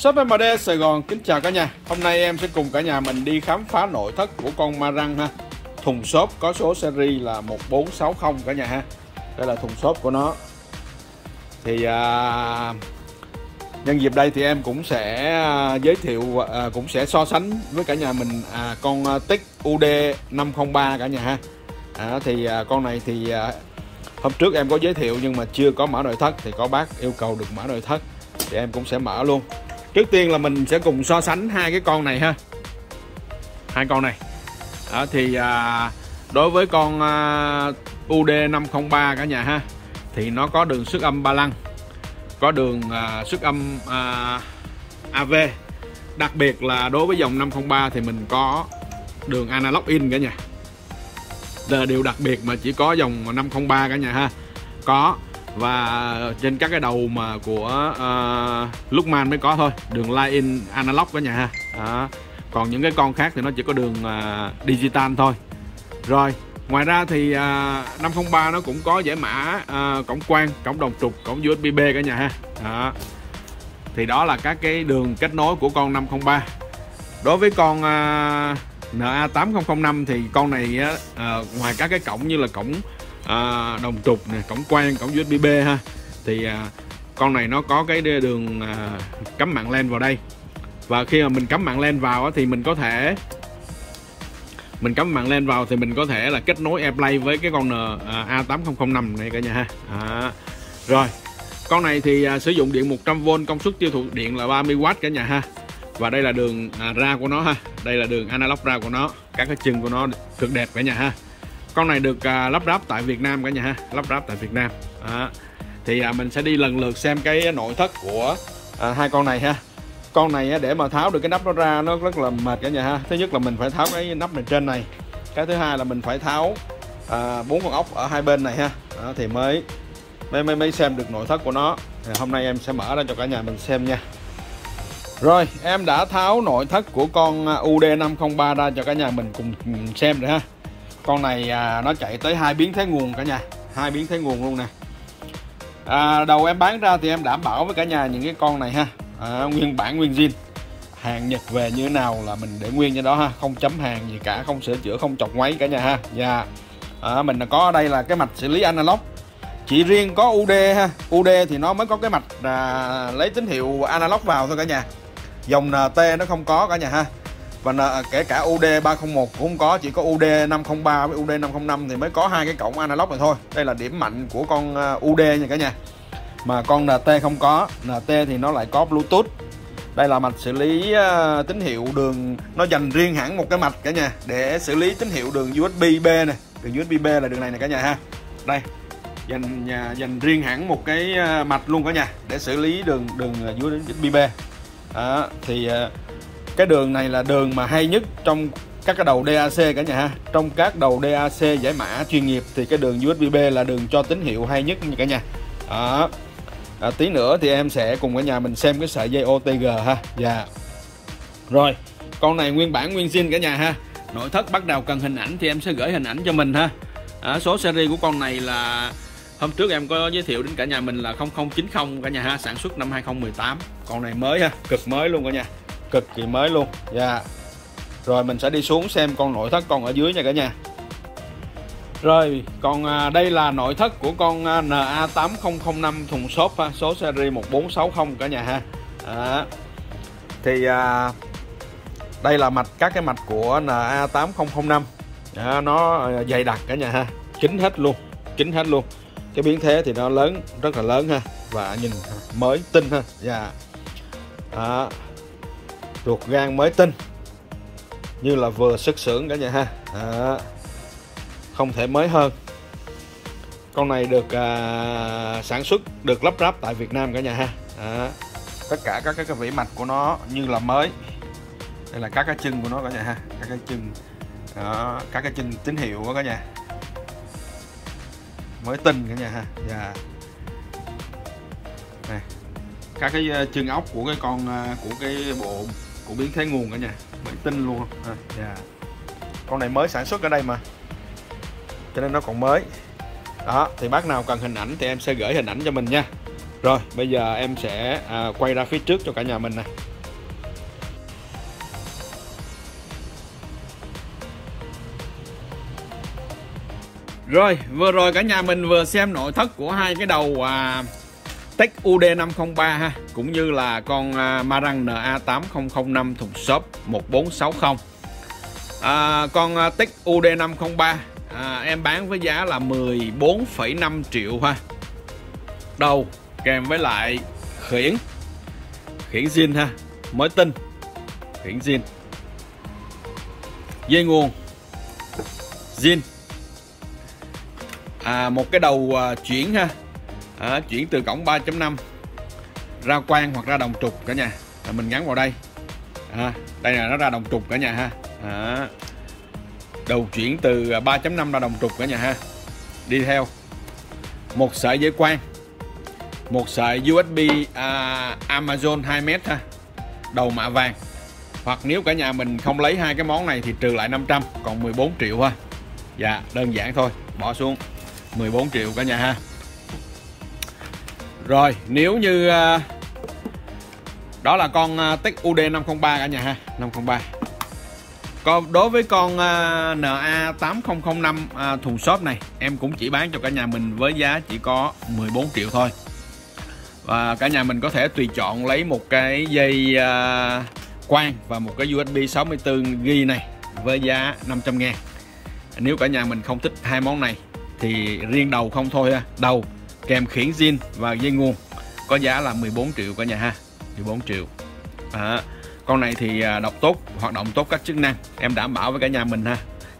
Shop MD Sài Gòn kính chào cả nhà. Hôm nay em sẽ cùng cả nhà mình đi khám phá nội thất của con Marang ha. Thùng xốp có số series là 1460 cả nhà ha. Đây là thùng xốp của nó. Thì à, nhân dịp đây thì em cũng sẽ à, giới thiệu à, cũng sẽ so sánh với cả nhà mình à, con à, Tích UD 503 cả nhà ha. À, Thì à, con này thì à, hôm trước em có giới thiệu nhưng mà chưa có mã nội thất thì có bác yêu cầu được mã nội thất thì em cũng sẽ mở luôn trước tiên là mình sẽ cùng so sánh hai cái con này ha. Hai con này. Đó, thì à, đối với con à, UD 503 cả nhà ha thì nó có đường sức âm ba lăng có đường à, sức âm à, AV đặc biệt là đối với dòng 503 thì mình có đường analog in cả nhà. Là điều đặc biệt mà chỉ có dòng 503 cả nhà ha. Có và trên các cái đầu mà của ờ, uh, Lookman mới có thôi. Đường line in analog cả nhà ha. Đó. còn những cái con khác thì nó chỉ có đường uh, digital thôi. Rồi ngoài ra thì ờ, uh, 503 nó cũng có giải mã uh, cổng quang cổng đồng trục cổng USB B cả nhà ha. Đó. thì đó là các cái đường kết nối của con 503 đối với con uh, NA8005 thì con này uh, ngoài các cái cổng như là cổng à, đồng trục nè cổng quang cổng USB B ha. Thì à, con này nó có cái đường à, cắm mạng len vào đây. Và khi mà mình cắm mạng len vào thì mình có thể mình cắm mạng len vào thì mình có thể là kết nối AirPlay với cái con à, A8005 này cả nhà ha. À, rồi. Con này thì à, sử dụng điện 100V công suất tiêu thụ điện là 30W cả nhà ha. Và đây là đường à, ra của nó ha. Đây là đường analog ra của nó. Các cái chân của nó cực đẹp cả nhà ha con này được à, lắp ráp tại Việt Nam cả nhà ha lắp ráp tại Việt Nam. À, thì à, mình sẽ đi lần lượt xem cái nội thất của à, hai con này ha. Con này để mà tháo được cái nắp nó ra nó rất là mệt cả nhà ha. Thứ nhất là mình phải tháo cái nắp này trên này. Cái thứ hai là mình phải tháo à, bốn à, con ốc ở hai bên này ha. Đó, thì mới mới mới mới xem được nội thất của nó. Thì hôm nay em sẽ mở ra cho cả nhà mình xem nha. Rồi em đã tháo nội thất của con à, UD503 ra cho cả nhà mình cùng xem rồi ha. Con này à, nó chạy tới hai biến thế nguồn cả nhà. Hai biến thế nguồn luôn nè. À, Đầu em bán ra thì em đảm bảo với cả nhà những cái con này ha. À, Nguyên bản nguyên zin. Hàng Nhật về như thế nào là mình để nguyên như đó ha. Không chấm hàng gì cả, không sửa chữa, không chọc ngoáy cả nhà ha. Và à, mình có ở đây là cái mạch xử lý analog. Chỉ riêng có UD ha. UD thì nó mới có cái mạch à, lấy tín hiệu analog vào thôi cả nhà. Dòng NT nó không có cả nhà ha và à, kể cả UD 301 cũng không có chỉ có UD 503 với UD 505 thì mới có hai cái cổng analog này thôi. Đây là điểm mạnh của con à, UD nha cả nhà. Mà con NT không có. NT thì nó lại có Bluetooth. Đây là mạch xử lý à, tín hiệu đường nó dành riêng hẳn một cái mạch cả nhà để xử lý tín hiệu đường USB B này. Đường USB B là đường này nè cả nhà ha. Đây dành dành riêng hẳn một cái mạch luôn cả nhà để xử lý đường đường USB B đó, thì cái đường này là đường mà hay nhất trong các cái đầu DAC cả nhà ha. Trong các đầu DAC giải mã chuyên nghiệp thì cái đường USB B là đường cho tín hiệu hay nhất nha cả nhà. Đó. À, tí nữa thì em sẽ cùng cả nhà mình xem cái sợi dây OTG ha. Dạ. Rồi con này nguyên bản nguyên zin cả nhà ha. Nội thất bắt đầu cần hình ảnh thì em sẽ gửi hình ảnh cho mình ha. À, số series của con này là hôm trước em có giới thiệu đến cả nhà mình là 0090 cả nhà ha sản xuất năm 2018 con này mới ha cực mới luôn cả nhà cực kỳ mới luôn. Dạ. Yeah. rồi mình sẽ đi xuống xem con nội thất còn ở dưới nha cả nhà. Rồi còn à, đây là nội thất của con à, NA8005 thùng xốp ha, số series 1460 cả nhà ha. À. thì à, đây là mạch các cái mạch của NA8005 à, nó dày đặc cả nhà ha. Kín hết luôn kín hết luôn. Cái biến thế thì nó lớn rất là lớn ha. Và nhìn mới tinh ha. Dạ. Đó ruột gan mới tinh. Như là vừa xuất xưởng cả nhà ha. À, không thể mới hơn. Con này được à, sản xuất được lắp ráp tại Việt Nam cả nhà ha. À, tất cả các cái vỉ mạch của nó như là mới. Đây là các cái chân của nó cả nhà ha. Các cái chân đó, các cái chân tín hiệu của cả nhà. Mới tinh cả nhà ha. Và này các cái ờ, chân ốc của cái con ờ, của cái bộ phổ biến thế nguồn cả nhà. Bạn tin luôn. À, yeah. con này mới sản xuất ở đây mà. Cho nên nó còn mới. Đó thì bác nào cần hình ảnh thì em sẽ gửi hình ảnh cho mình nha. Rồi bây giờ em sẽ à, quay ra phía trước cho cả nhà mình nè. Rồi vừa rồi cả nhà mình vừa xem nội thất của hai cái đầu à, Tech UD503 ha cũng như là con à, Marang NA8005 thùng shop 1460 à, con Tech UD503 à, em bán với giá là 14,5 triệu ha. Đầu kèm với lại khiển khiển zin ha mới tinh khiển zin. Dây nguồn zin. À, một cái đầu à, chuyển ha à, chuyển từ cổng 3.5 ra quang hoặc ra đồng trục cả nhà. À, mình gắn vào đây. À, đây là nó ra đồng trục cả nhà ha. À, đầu chuyển từ à, 3.5 ra đồng trục cả nhà ha. Đi theo. Một sợi dây quang. Một sợi USB à, Amazon 2m ha. Đầu mạ vàng. Hoặc nếu cả nhà mình không lấy hai cái món này thì trừ lại 500 còn 14 triệu ha. Dạ đơn giản thôi. Bỏ xuống. 14 triệu cả nhà ha rồi nếu như à, đó là con à, Tech UD 503 cả nhà ha 503 còn đối với con à, NA 8005 à, thùng shop này em cũng chỉ bán cho cả nhà mình với giá chỉ có 14 triệu thôi. Và cả nhà mình có thể tùy chọn lấy một cái dây à, quang và một cái USB 64GB này với giá 500 ngàn. Nếu cả nhà mình không thích hai món này thì riêng đầu không thôi ha đầu kèm khiển zin và dây nguồn. Có giá là 14 triệu cả nhà ha. 14 triệu. À, con này thì à, đọc tốt hoạt động tốt các chức năng. Em đảm bảo với cả nhà mình ha.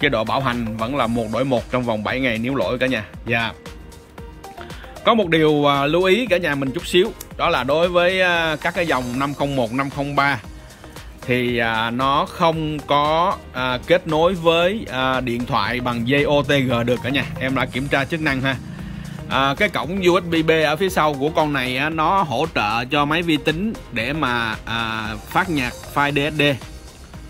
Chế độ bảo hành vẫn là một đổi một trong vòng 7 ngày nếu lỗi cả nhà. Và yeah. có một điều à, lưu ý cả nhà mình chút xíu đó là đối với à, các cái dòng 501 503 thì à, nó không có à, kết nối với à, điện thoại bằng dây OTG được cả nhà. Em đã kiểm tra chức năng ha à, cái cổng USB-B ở phía sau của con này á, nó hỗ trợ cho máy vi tính để mà à, phát nhạc file DSD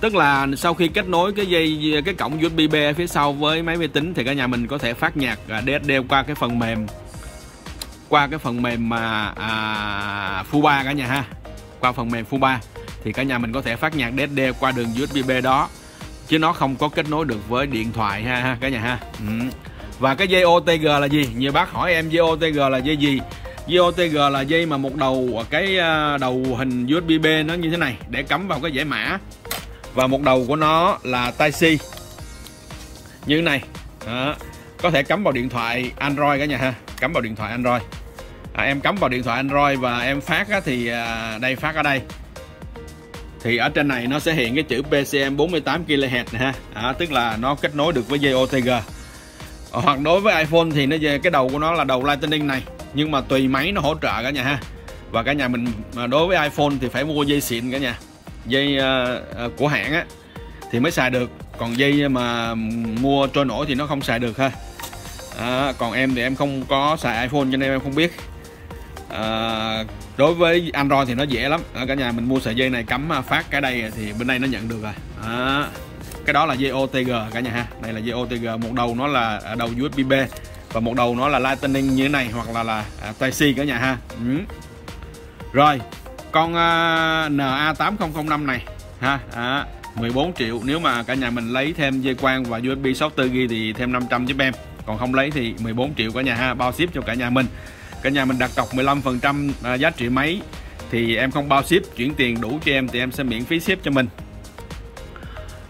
tức là sau khi kết nối cái dây cái cổng USB-B ở phía sau với máy vi tính thì cả nhà mình có thể phát nhạc à, DSD qua cái phần mềm qua cái phần mềm mà à, Fuba cả nhà ha. Qua phần mềm Fuba thì cả nhà mình có thể phát nhạc DSD qua đường USB-B đó. Chứ nó không có kết nối được với điện thoại ha, ha cả nhà ha. Ừ và cái dây OTG là gì? Nhiều bác hỏi em dây OTG là dây gì? Dây OTG là dây mà một đầu cái à, đầu hình USB-B nó như thế này để cắm vào cái giải mã. Và một đầu của nó là tai C như thế này đó. có thể cắm vào điện thoại Android cả nhà ha. Cắm vào điện thoại Android. À, em cắm vào điện thoại Android và em phát á, thì à, đây phát ở đây. Thì ở trên này nó sẽ hiện cái chữ PCM 48 kHz này ha. À, tức là nó kết nối được với dây OTG Ờ, hoặc đối với iPhone thì nó về cái đầu của nó là đầu Lightning này. Nhưng mà tùy máy nó hỗ trợ cả nhà ha. Và cả nhà mình đối với iPhone thì phải mua dây xịn cả nhà. Dây uh, của hãng á thì mới xài được. Còn dây mà mua trôi nổi thì nó không xài được ha. À, còn em thì em không có xài iPhone cho nên em không biết. À, đối với Android thì nó dễ lắm. À, cả nhà mình mua sợi dây này cắm à, phát cái đây thì bên đây nó nhận được rồi. À, cái đó là dây OTG cả nhà ha. Đây là dây OTG một đầu nó là à, đầu USB B và một đầu nó là Lightning như thế này hoặc là là à, Type C cả nhà ha. Ừ. rồi con à, uh, NA8005 này ha. À, 14 triệu. Nếu mà cả nhà mình lấy thêm dây quang và USB 64GB thì thêm 500 giúp em. Còn không lấy thì 14 triệu cả nhà ha. Bao ship cho cả nhà mình. Cả nhà mình đặt cọc 15% à, giá trị máy thì em không bao ship. Chuyển tiền đủ cho em thì em sẽ miễn phí ship cho mình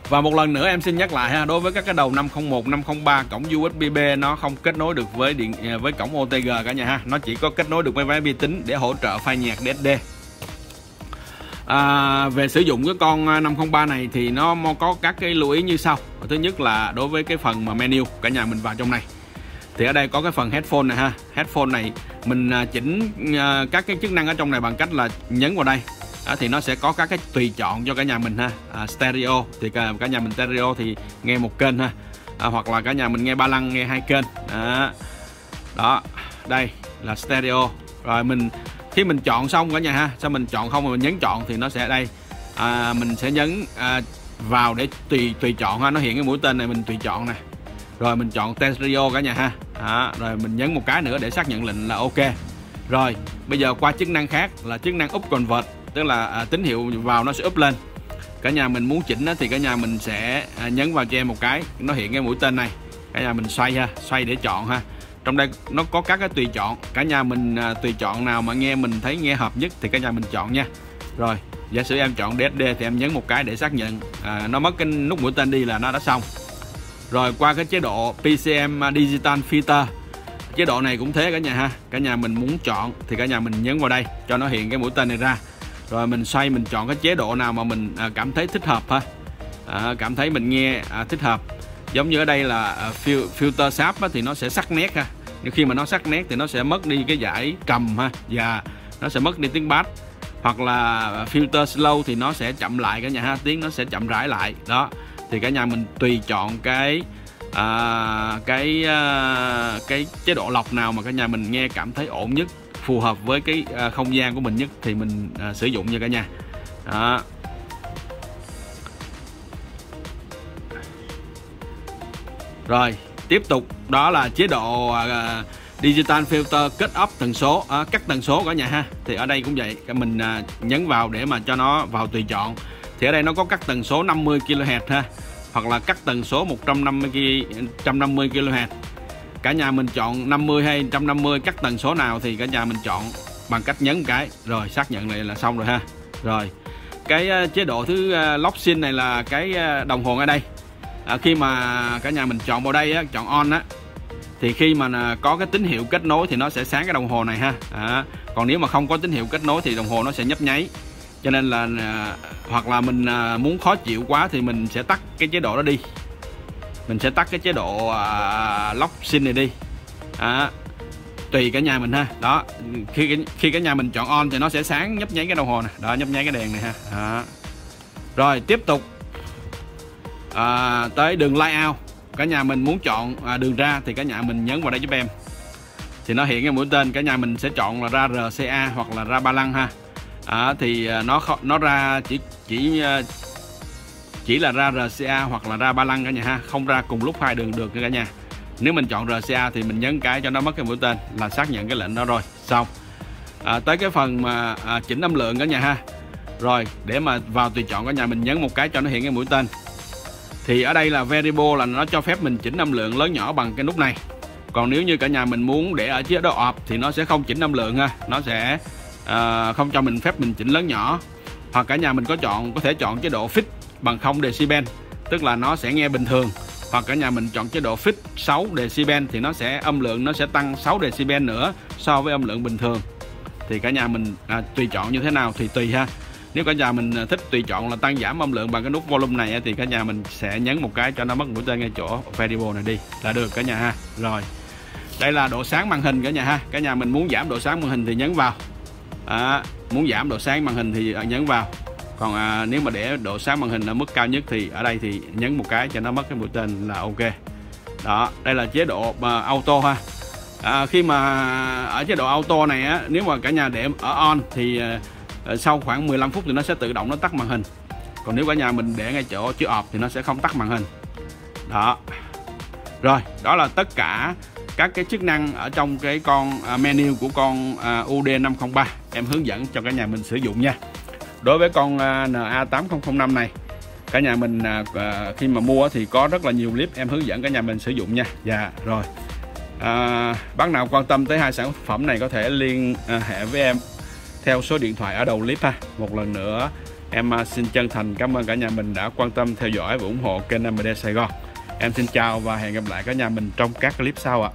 và một lần nữa em xin nhắc lại ha đối với các cái đầu 501 503 cổng USB B nó không kết nối được với điện à, với cổng OTG cả nhà ha. Nó chỉ có kết nối được với máy vi tính để hỗ trợ file nhạc DSD à, về sử dụng cái con à, 503 này thì nó có các cái lưu ý như sau. Thứ nhất là đối với cái phần mà menu cả nhà mình vào trong này. Thì ở đây có cái phần headphone này ha. Headphone này mình à, chỉnh các cái chức năng ở trong này bằng cách là nhấn vào đây à, thì nó sẽ có các cái tùy chọn cho cả nhà mình ha. À, stereo thì cả, cả nhà mình stereo thì nghe một kênh ha. À, hoặc là cả nhà mình nghe ba lăng nghe hai kênh. Đó. đó đây là stereo. Rồi mình khi mình chọn xong cả nhà ha sao mình chọn không mà mình nhấn chọn thì nó sẽ đây. À, mình sẽ nhấn à, vào để tùy tùy chọn ha nó hiện cái mũi tên này mình tùy chọn nè. Rồi mình chọn stereo cả nhà ha. À, rồi mình nhấn một cái nữa để xác nhận lệnh là ok. Rồi bây giờ qua chức năng khác là chức năng up convert tức là à, tín hiệu vào nó sẽ up lên. Cả nhà mình muốn chỉnh thì cả nhà mình sẽ à, nhấn vào cho em một cái nó hiện cái mũi tên này. Cả nhà mình xoay ha xoay để chọn ha. Trong đây nó có các cái tùy chọn. Cả nhà mình à, tùy chọn nào mà nghe mình thấy nghe hợp nhất thì cả nhà mình chọn nha. Rồi giả sử em chọn DSD thì em nhấn một cái để xác nhận à, nó mất cái nút mũi tên đi là nó đã xong. Rồi qua cái chế độ PCM Digital Filter chế độ này cũng thế cả nhà ha. Cả nhà mình muốn chọn thì cả nhà mình nhấn vào đây cho nó hiện cái mũi tên này ra rồi mình xoay mình chọn cái chế độ nào mà mình à, cảm thấy thích hợp ha à, cảm thấy mình nghe à, thích hợp. Giống như ở đây là à, filter sharp thì nó sẽ sắc nét ha. Nhưng khi mà nó sắc nét thì nó sẽ mất đi cái giải cầm ha và nó sẽ mất đi tiếng bass. Hoặc là à, filter slow thì nó sẽ chậm lại cả nhà ha tiếng nó sẽ chậm rãi lại. Đó thì cả nhà mình tùy chọn cái à, cái à, cái chế độ lọc nào mà cả nhà mình nghe cảm thấy ổn nhất phù hợp với cái à, không gian của mình nhất thì mình à, sử dụng nha cả nhà. Đó. rồi tiếp tục. Đó là chế độ à, à digital filter kết up tần số à, cắt tần số cả nhà ha. Thì ở đây cũng vậy. Mình à, nhấn vào để mà cho nó vào tùy chọn. Thì ở đây nó có cắt tần số 50 kHz ha hoặc là cắt tần số 150 150 kHz cả nhà mình chọn 50 hay 150 cắt tần số nào thì cả nhà mình chọn bằng cách nhấn cái. Rồi xác nhận lại là xong rồi ha. Rồi cái ờ, chế độ thứ ờ, lock sin này là cái ờ, đồng hồ ở đây. À, khi mà cả nhà mình chọn vào đây á, chọn on á thì khi mà có cái tín hiệu kết nối thì nó sẽ sáng cái đồng hồ này ha. À, còn nếu mà không có tín hiệu kết nối thì đồng hồ nó sẽ nhấp nháy. Cho nên là à, hoặc là mình à, muốn khó chịu quá thì mình sẽ tắt cái chế độ đó đi mình sẽ tắt cái chế độ à, lock sim này đi. À, tùy cả nhà mình ha. Đó. Khi khi cả nhà mình chọn on thì nó sẽ sáng nhấp nháy cái đồng hồ này đó nhấp nháy cái đèn này ha. Đó. rồi tiếp tục. À, tới đường layout. Cả nhà mình muốn chọn à, đường ra thì cả nhà mình nhấn vào đây giúp em. Thì nó hiện cái mũi tên cả nhà mình sẽ chọn là ra RCA hoặc là ra ba lăng ha. À, thì nó nó ra chỉ chỉ à, chỉ là ra RCA hoặc là ra ba lăng cả nhà ha. Không ra cùng lúc hai đường được cả nhà. Nếu mình chọn RCA thì mình nhấn cái cho nó mất cái mũi tên là xác nhận cái lệnh đó rồi. Xong. À, tới cái phần mà à, chỉnh âm lượng cả nhà ha. Rồi để mà vào tùy chọn cả nhà mình nhấn một cái cho nó hiện cái mũi tên. Thì ở đây là variable là nó cho phép mình chỉnh âm lượng lớn nhỏ bằng cái nút này. Còn nếu như cả nhà mình muốn để ở chế độ off thì nó sẽ không chỉnh âm lượng ha. Nó sẽ uh, không cho mình phép mình chỉnh lớn nhỏ. Hoặc cả nhà mình có chọn có thể chọn chế độ fix bằng 0 decibel tức là nó sẽ nghe bình thường. Hoặc cả nhà mình chọn chế độ fix 6 decibel thì nó sẽ âm lượng nó sẽ tăng 6 decibel nữa so với âm lượng bình thường. Thì cả nhà mình à, tùy chọn như thế nào thì tùy ha. Nếu cả nhà mình à, thích tùy chọn là tăng giảm âm lượng bằng cái nút volume này thì cả nhà mình sẽ nhấn một cái cho nó mất mũi tên ngay chỗ variable này đi là được cả nhà ha. Rồi đây là độ sáng màn hình cả nhà ha. Cả nhà mình muốn giảm độ sáng màn hình thì nhấn vào. À, muốn giảm độ sáng màn hình thì nhấn vào còn à, nếu mà để độ sáng màn hình ở mức cao nhất thì ở đây thì nhấn một cái cho nó mất cái mũi tên là ok. Đó đây là chế độ mà auto ha. À, khi mà ở chế độ auto này á nếu mà cả nhà để ở on thì à, à sau khoảng 15 phút thì nó sẽ tự động nó tắt màn hình. Còn nếu cả nhà mình để ngay chỗ chữ off thì nó sẽ không tắt màn hình. Đó. Rồi đó là tất cả các cái chức năng ở trong cái con à, menu của con à, UD503 em hướng dẫn cho cả nhà mình sử dụng nha đối với con à, NA8005 này cả nhà mình à, à, khi mà mua thì có rất là nhiều clip em hướng dẫn cả nhà mình sử dụng nha. Dạ rồi. À, bác nào quan tâm tới hai sản phẩm này có thể liên hệ với em theo số điện thoại ở đầu clip ha. Một lần nữa em xin chân thành cảm ơn cả nhà mình đã quan tâm theo dõi và ủng hộ kênh MD Sài Gòn. Em xin chào và hẹn gặp lại cả nhà mình trong các clip sau ạ.